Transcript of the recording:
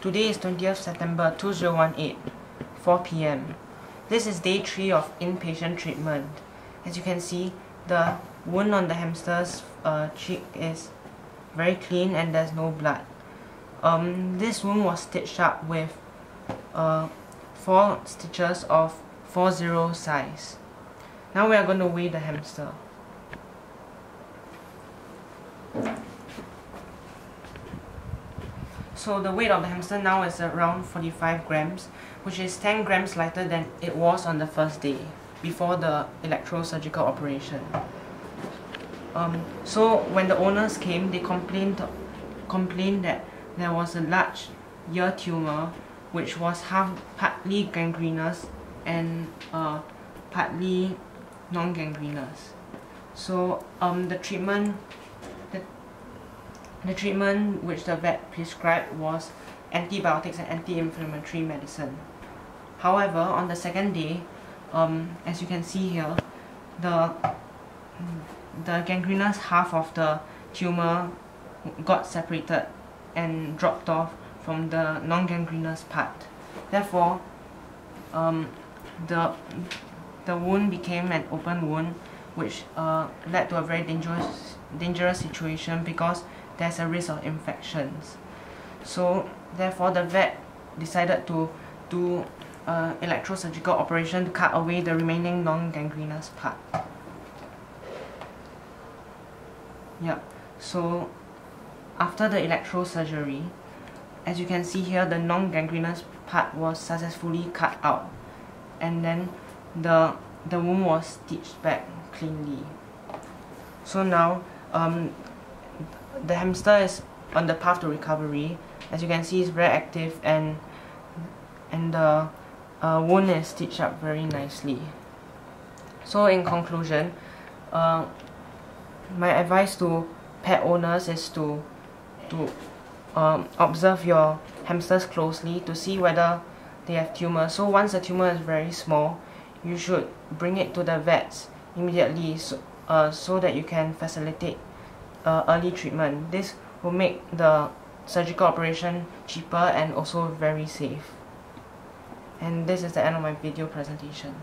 Today is 20th September 2018, 4 p.m. This is day 3 of inpatient treatment. As you can see, the wound on the hamster's uh, cheek is very clean and there's no blood. Um, this wound was stitched up with uh, 4 stitches of 4-0 size. Now we are going to weigh the hamster. So the weight of the hamster now is around 45 grams, which is 10 grams lighter than it was on the first day, before the electrosurgical operation. Um, so when the owners came, they complained, complained that there was a large ear tumor, which was half partly gangrenous and uh, partly non-gangrenous. So um, the treatment the treatment which the vet prescribed was antibiotics and anti-inflammatory medicine. However, on the second day, um, as you can see here, the the gangrenous half of the tumor got separated and dropped off from the non-gangrenous part. Therefore, um, the the wound became an open wound, which uh, led to a very dangerous dangerous situation because there's a risk of infections. So therefore the vet decided to do uh, electrosurgical operation to cut away the remaining non-gangrenous part. Yep, so after the electrosurgery, as you can see here, the non-gangrenous part was successfully cut out and then the, the wound was stitched back cleanly. So now, um, the hamster is on the path to recovery. As you can see, it's very active and and the uh, wound is stitched up very nicely. So in conclusion, uh, my advice to pet owners is to to um, observe your hamsters closely to see whether they have tumors. So once the tumor is very small, you should bring it to the vets immediately so, uh, so that you can facilitate uh, early treatment. This will make the surgical operation cheaper and also very safe. And this is the end of my video presentation.